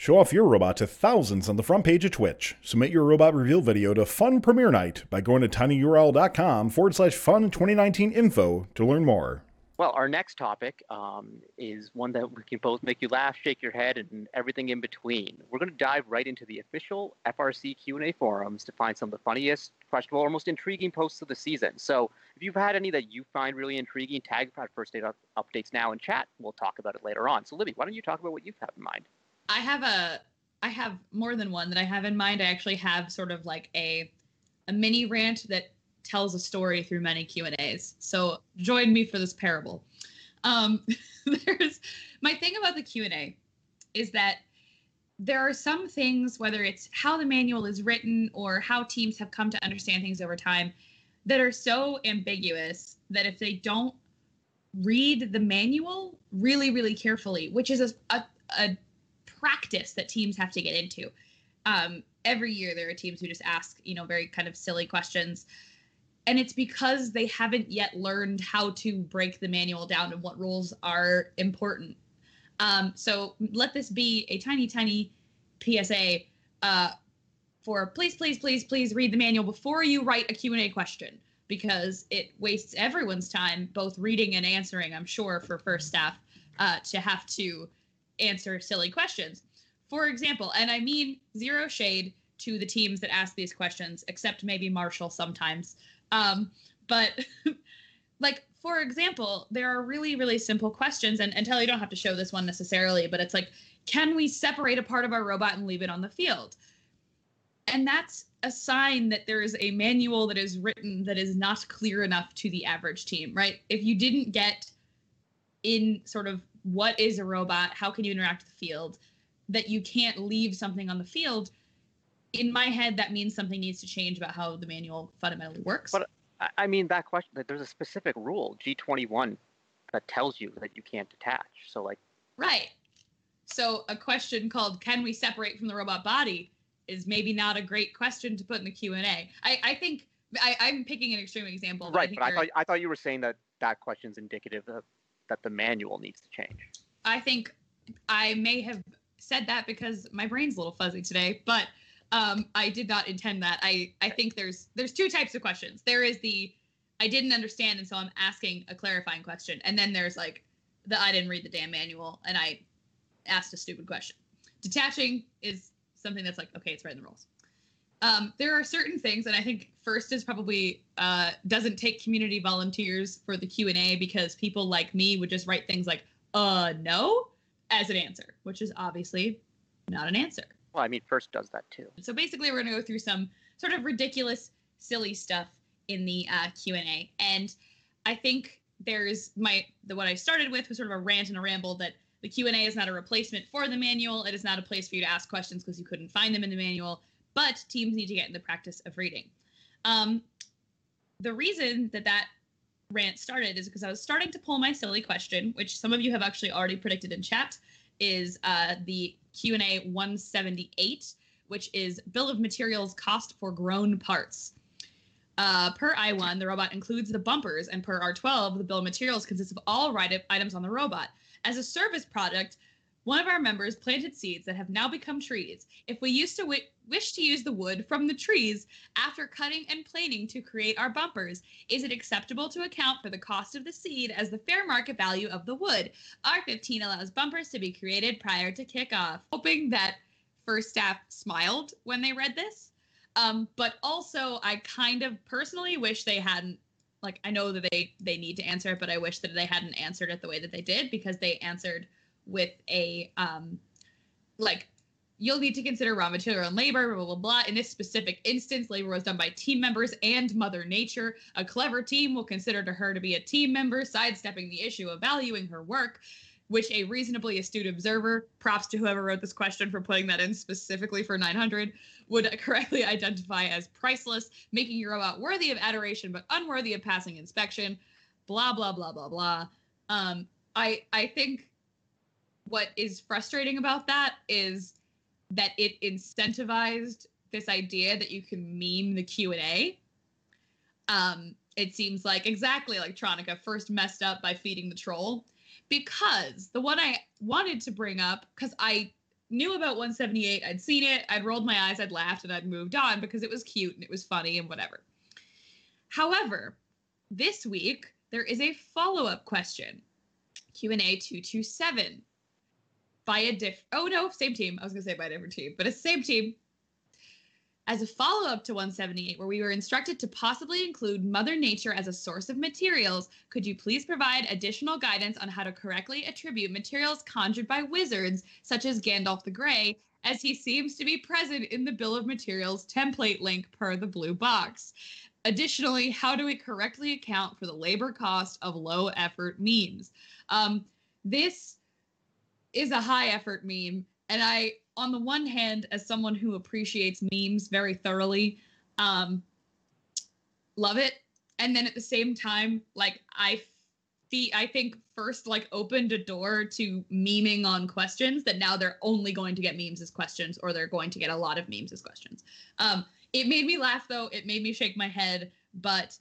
Show off your robot to thousands on the front page of Twitch. Submit your robot reveal video to Fun Premiere Night by going to tinyurl.com forward slash fun 2019 info to learn more. Well, our next topic um, is one that we can both make you laugh, shake your head, and everything in between. We're going to dive right into the official FRC Q&A forums to find some of the funniest, questionable, or most intriguing posts of the season. So if you've had any that you find really intriguing, tag First Aid Updates now in chat. We'll talk about it later on. So Libby, why don't you talk about what you have had in mind? I have a, I have more than one that I have in mind. I actually have sort of like a, a mini rant that tells a story through many Q and A's. So join me for this parable. Um, there's my thing about the Q and A is that there are some things, whether it's how the manual is written or how teams have come to understand things over time, that are so ambiguous that if they don't read the manual really, really carefully, which is a, a, a practice that teams have to get into. Um, every year, there are teams who just ask, you know, very kind of silly questions and it's because they haven't yet learned how to break the manual down and what rules are important. Um, so let this be a tiny, tiny PSA uh, for please, please, please, please read the manual before you write a Q&A question because it wastes everyone's time, both reading and answering, I'm sure, for first staff uh, to have to answer silly questions. For example, and I mean zero shade to the teams that ask these questions, except maybe Marshall sometimes. Um, but like for example, there are really really simple questions, and and you don't have to show this one necessarily, but it's like, can we separate a part of our robot and leave it on the field? And that's a sign that there is a manual that is written that is not clear enough to the average team, right? If you didn't get in sort of what is a robot, how can you interact with the field, that you can't leave something on the field, in my head, that means something needs to change about how the manual fundamentally works. But I mean, that question, there's a specific rule, G21, that tells you that you can't detach. So, like, right. So, a question called "Can we separate from the robot body?" is maybe not a great question to put in the Q and A. I, I think I, am picking an extreme example. Right, but I, but I thought I thought you were saying that that question's indicative of that the manual needs to change. I think I may have said that because my brain's a little fuzzy today, but um, I did not intend that. I I think there's there's two types of questions. There is the I didn't understand, and so I'm asking a clarifying question, and then there's like the I didn't read the damn manual and I asked a stupid question. Detaching is something that's like okay, it's right in the rules. Um, there are certain things, and I think first is probably uh, doesn't take community volunteers for the Q and A because people like me would just write things like "uh no" as an answer, which is obviously not an answer. Well, I mean, first does that too. So basically, we're going to go through some sort of ridiculous, silly stuff in the uh, Q and A, and I think there's my the what I started with was sort of a rant and a ramble that the Q and A is not a replacement for the manual. It is not a place for you to ask questions because you couldn't find them in the manual. But teams need to get in the practice of reading. Um, the reason that that rant started is because I was starting to pull my silly question, which some of you have actually already predicted in chat, is uh, the Q&A 178, which is Bill of Materials cost for grown parts. Uh, per I1, the robot includes the bumpers, and per R12, the bill of materials consists of all items on the robot. As a service product, one of our members planted seeds that have now become trees. If we used to w- wish to use the wood from the trees after cutting and planing to create our bumpers, is it acceptable to account for the cost of the seed as the fair market value of the wood? R15 allows bumpers to be created prior to kickoff. Hoping that first staff smiled when they read this. Um, but also, I kind of personally wish they hadn't like I know that they they need to answer it, but I wish that they hadn't answered it the way that they did because they answered with a um like you'll need to consider raw material and labor, blah, blah, blah. In this specific instance, labor was done by team members and Mother Nature. A clever team will consider to her to be a team member, sidestepping the issue of valuing her work, which a reasonably astute observer, props to whoever wrote this question for putting that in specifically for 900, would correctly identify as priceless, making your robot worthy of adoration but unworthy of passing inspection. Blah, blah, blah, blah, blah. Um, I, I think what is frustrating about that is that it incentivized this idea that you can meme the Q&A. Um, it seems like exactly like Tronica first messed up by feeding the troll because the one I wanted to bring up because I knew about 178. I'd seen it. I'd rolled my eyes. I'd laughed, and I'd moved on because it was cute and it was funny and whatever. However, this week there is a follow-up question. Q&A 227 by a diff oh no same team i was going to say by a different team but it's same team as a follow up to 178, where we were instructed to possibly include Mother Nature as a source of materials, could you please provide additional guidance on how to correctly attribute materials conjured by wizards, such as Gandalf the Grey, as he seems to be present in the Bill of Materials template link per the blue box? Additionally, how do we correctly account for the labor cost of low effort memes? Um, this is a high effort meme, and I on the one hand, as someone who appreciates memes very thoroughly, um, love it. And then at the same time, like I the I think first like opened a door to memeing on questions that now they're only going to get memes as questions or they're going to get a lot of memes as questions. Um, it made me laugh though. It made me shake my head, but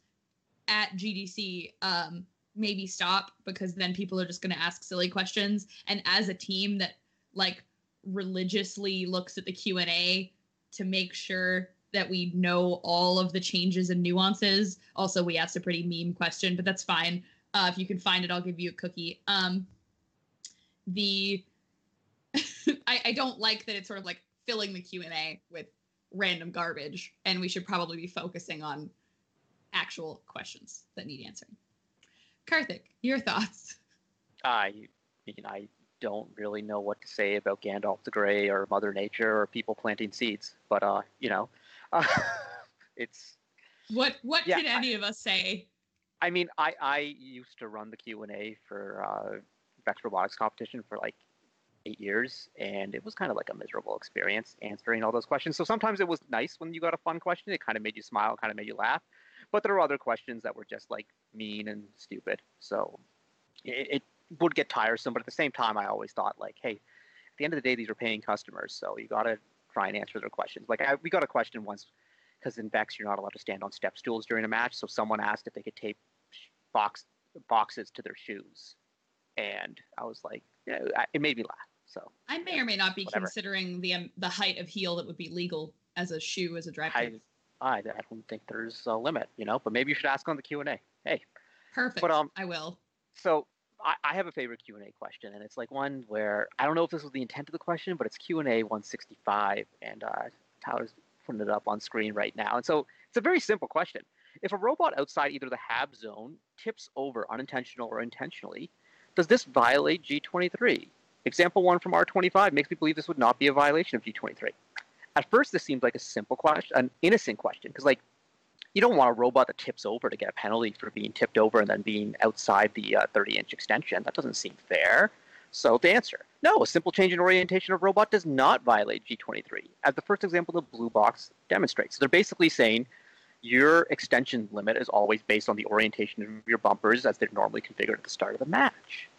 at GDC, um, maybe stop because then people are just going to ask silly questions. And as a team that like religiously looks at the q&a to make sure that we know all of the changes and nuances also we asked a pretty meme question but that's fine. Uh, if you can find it i'll give you a cookie. Um, the I, I don't like that it's sort of like filling the q&a with random garbage and we should probably be focusing on actual questions that need answering karthik your thoughts i mean i don't really know what to say about Gandalf the Grey or Mother Nature or people planting seeds, but uh, you know, uh, it's what what yeah, can any I, of us say? I mean, I I used to run the Q and A for uh, Vex Robotics competition for like eight years, and it was kind of like a miserable experience answering all those questions. So sometimes it was nice when you got a fun question; it kind of made you smile, kind of made you laugh. But there are other questions that were just like mean and stupid. So it, it would get tiresome, but at the same time, I always thought like, hey, at the end of the day, these are paying customers, so you got to try and answer their questions. Like I, we got a question once because in Vex you're not allowed to stand on step stools during a match, so someone asked if they could tape box boxes to their shoes, and I was like, yeah, it made me laugh. So I may or may not be whatever. considering the um, the height of heel that would be legal as a shoe as a. I, I, I don't think there's a limit, you know, but maybe you should ask on the Q and A. Hey, perfect. But um, I will. So I, I have a favorite Q and A question, and it's like one where I don't know if this was the intent of the question, but it's Q and A 165, and uh, Tyler's putting it up on screen right now. And so it's a very simple question. If a robot outside either the HAB zone tips over unintentional or intentionally, does this violate G23? Example one from R25 makes me believe this would not be a violation of G23. At first, this seems like a simple question, an innocent question, because like you don't want a robot that tips over to get a penalty for being tipped over and then being outside the 30 uh, inch extension. That doesn't seem fair. So the answer, no, a simple change in orientation of robot does not violate G23, as the first example the blue box demonstrates. So they're basically saying your extension limit is always based on the orientation of your bumpers as they're normally configured at the start of the match.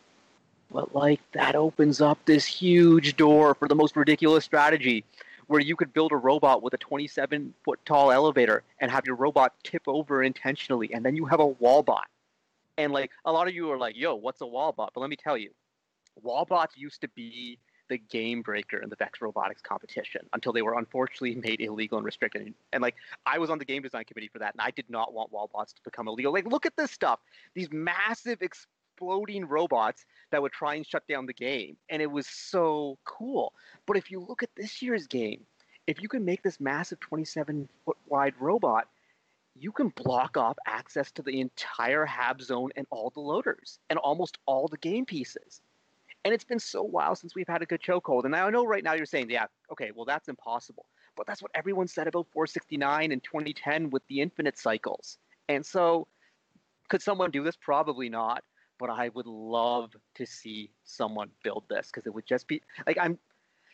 But like that opens up this huge door for the most ridiculous strategy where you could build a robot with a 27 foot tall elevator and have your robot tip over intentionally, and then you have a wall bot. And like a lot of you are like, "Yo, what's a wall bot?" But let me tell you, wall bots used to be the game breaker in the Vex Robotics competition until they were unfortunately made illegal and restricted. And like I was on the game design committee for that, and I did not want wall bots to become illegal. Like, look at this stuff. These massive exploding robots that would try and shut down the game. And it was so cool. But if you look at this year's game, if you can make this massive 27 foot wide robot, you can block off access to the entire hab zone and all the loaders and almost all the game pieces. And it's been so while since we've had a good chokehold. And I know right now you're saying, yeah, okay, well, that's impossible. But that's what everyone said about 469 and 2010 with the infinite cycles. And so, could someone do this? Probably not but I would love to see someone build this because it would just be like I'm,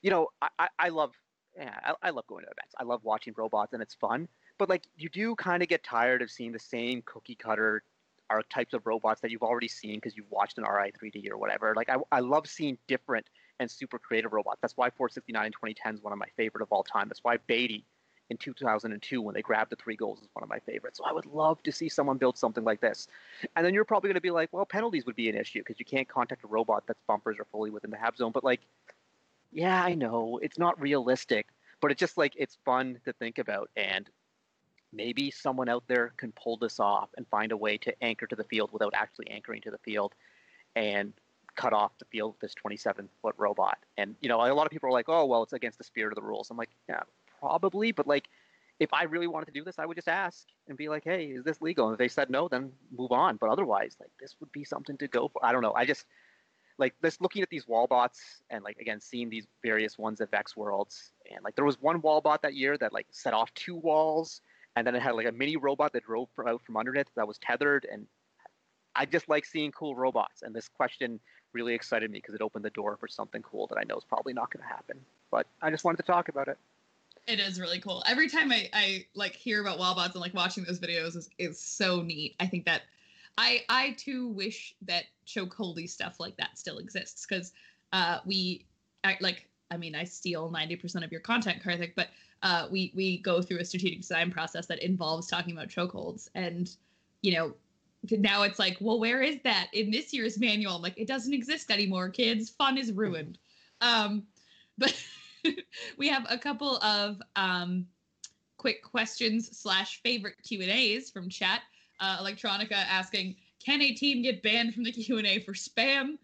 you know, I, I, love, yeah, I, I love going to events. I love watching robots and it's fun. But like you do kind of get tired of seeing the same cookie cutter types of robots that you've already seen because you've watched an RI3D or whatever. Like I, I love seeing different and super creative robots. That's why 469 in 2010 is one of my favorite of all time. That's why Beatty in 2002 when they grabbed the three goals is one of my favorites. So I would love to see someone build something like this. And then you're probably going to be like, well, penalties would be an issue because you can't contact a robot that's bumpers are fully within the hab zone. But like, yeah, I know it's not realistic, but it's just like it's fun to think about, and maybe someone out there can pull this off and find a way to anchor to the field without actually anchoring to the field, and cut off the field with this 27 foot robot. And you know, a lot of people are like, "Oh, well, it's against the spirit of the rules." I'm like, yeah, probably, but like if I really wanted to do this, I would just ask and be like, "Hey, is this legal?" And if they said no, then move on. But otherwise, like this would be something to go for. I don't know. I just like this looking at these wall bots and like again seeing these various ones at Vex Worlds and like there was one wall bot that year that like set off two walls and then it had like a mini robot that drove out from underneath that was tethered and I just like seeing cool robots and this question really excited me because it opened the door for something cool that I know is probably not going to happen. But I just wanted to talk about it. It is really cool. Every time I, I like hear about wallbots and like watching those videos is, is so neat. I think that I I too wish that chokeholdy stuff like that still exists because uh, we I, like I mean I steal ninety percent of your content, Karthik, but uh, we we go through a strategic design process that involves talking about chokeholds, and you know now it's like, well, where is that in this year's manual? I'm like, it doesn't exist anymore, kids. Fun is ruined. Um, but we have a couple of um, quick questions slash favorite Q and A's from chat uh, Electronica asking, "Can a team get banned from the Q and A for spam?"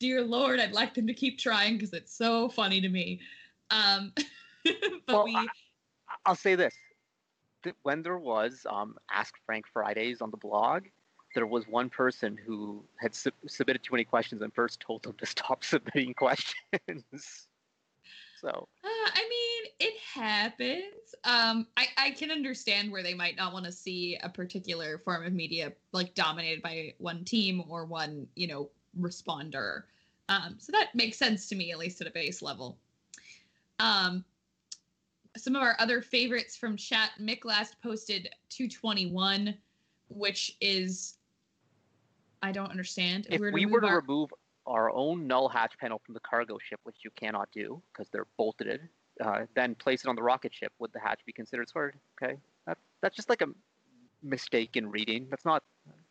Dear Lord, I'd like them to keep trying because it's so funny to me. Um, but well, we, I, I'll say this: when there was um, Ask Frank Fridays on the blog, there was one person who had su- submitted too many questions and first told them to stop submitting questions. So. Uh, I mean, it happens. Um, I I can understand where they might not want to see a particular form of media like dominated by one team or one you know responder. Um, so that makes sense to me, at least at a base level. Um, some of our other favorites from chat. Miklas posted 221, which is I don't understand. If, we were to our... remove our own null hatch panel from the cargo ship, which you cannot do because they're bolted, uh, then place it on the rocket ship, would the hatch be considered squared? Okay, that, that's just like a mistake in reading. That's not.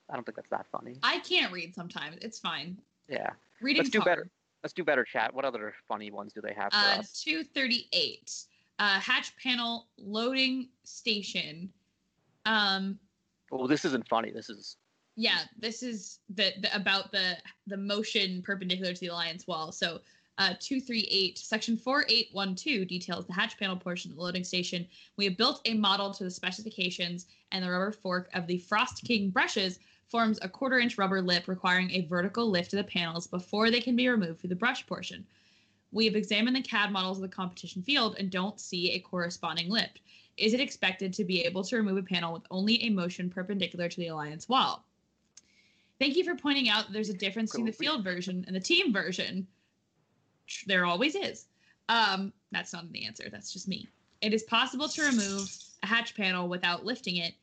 I don't think that's that funny. I can't read sometimes. It's fine. Yeah. Reading. Let's do hard. better. Let's do better, chat. What other funny ones do they have for uh, us? 238. Uh, hatch panel loading station. Um, well, this isn't funny. This is. Yeah, this is the, the about the the motion perpendicular to the alliance wall. So uh, 238, section 4812 details the hatch panel portion of the loading station. We have built a model to the specifications, and the rubber fork of the Frost King brushes forms a quarter inch rubber lip requiring a vertical lift of the panels before they can be removed through the brush portion. We have examined the CAD models of the competition field and don't see a corresponding lift. Is it expected to be able to remove a panel with only a motion perpendicular to the alliance wall? Thank you for pointing out there's a difference between the field version and the team version. There always is. Um, that's not the answer. That's just me. It is possible to remove a hatch panel without lifting it,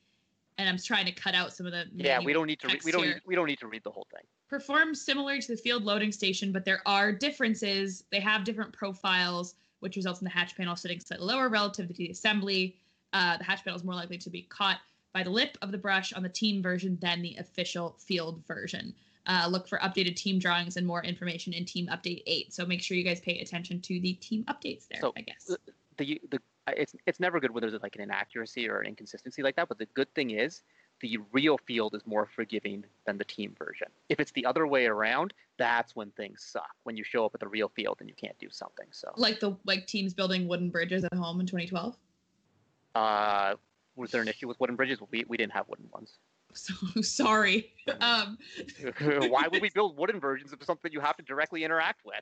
and I'm trying to cut out some of the. Yeah, we don't need to. Re- we don't. Need, we don't need to read the whole thing. Performs similar to the field loading station, but there are differences. They have different profiles, which results in the hatch panel sitting slightly lower relative to the assembly. Uh, the hatch panel is more likely to be caught by the lip of the brush on the team version than the official field version. Uh, look for updated team drawings and more information in Team Update 8. So make sure you guys pay attention to the team updates there, so I guess. The, the, the, it's, it's never good when there's like an inaccuracy or an inconsistency like that. But the good thing is the real field is more forgiving than the team version. If it's the other way around, that's when things suck. When you show up at the real field and you can't do something. So like the like teams building wooden bridges at home in 2012. Uh, was there an issue with wooden bridges? We we didn't have wooden ones. So sorry. Um, Why would we build wooden versions of something you have to directly interact with?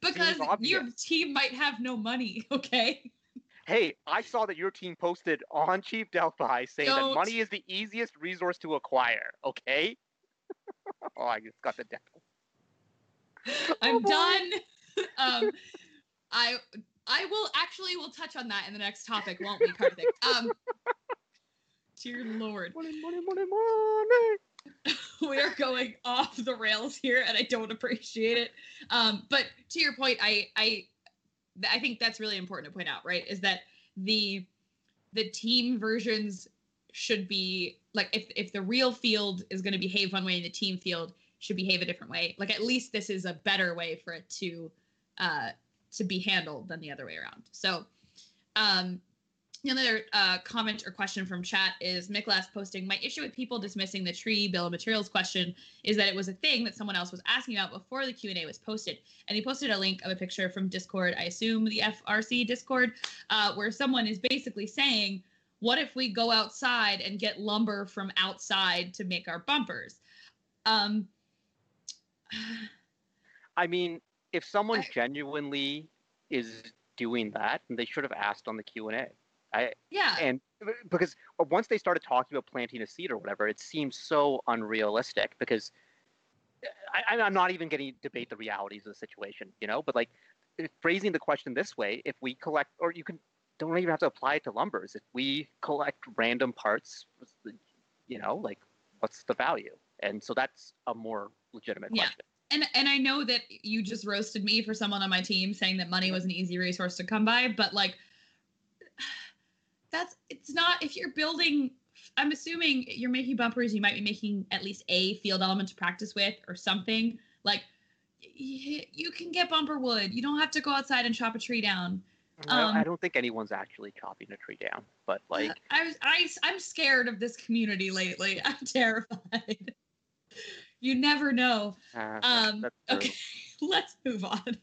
Because your team might have no money. Okay. Hey, I saw that your team posted on Chief Delphi saying Don't. that money is the easiest resource to acquire. Okay. oh, I just got the devil. I'm oh, done. um, I I will actually we'll touch on that in the next topic, won't we, Karthik? Um, dear Lord. Money, money, money, money. we are going off the rails here, and I don't appreciate it. Um, but to your point, I I I think that's really important to point out, right? Is that the the team versions should be like if if the real field is going to behave one way and the team field should behave a different way. Like at least this is a better way for it to uh to be handled than the other way around. So, um, the other uh, comment or question from chat is Miklas posting, My issue with people dismissing the tree bill of materials question is that it was a thing that someone else was asking about before the Q&A was posted. And he posted a link of a picture from Discord, I assume the FRC Discord, uh, where someone is basically saying, what if we go outside and get lumber from outside to make our bumpers? Um, I mean, if someone I- genuinely is doing that, they should have asked on the Q and A. I yeah. and because once they started talking about planting a seed or whatever, it seems so unrealistic. Because I, I'm not even going to debate the realities of the situation, you know. But like phrasing the question this way, if we collect, or you can don't even have to apply it to lumbers. If we collect random parts, you know, like what's the value? And so that's a more legitimate Yeah. question. And and I know that you just roasted me for someone on my team saying that money was an easy resource to come by, but like that's it's not if you're building I'm assuming you're making bumpers, you might be making at least a field element to practice with or something. Like you can get bumper wood. You don't have to go outside and chop a tree down. I- I Um, don't think anyone's actually chopping a tree down, but like I was I I'm scared of this community lately. I'm terrified. You never know. uh, Um that's okay, let's move on.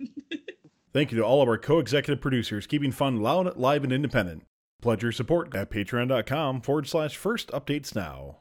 Thank you to all of our co-executive producers, keeping fun loud, live, and independent. Pledge your support at patreon.com forward slash first updates now.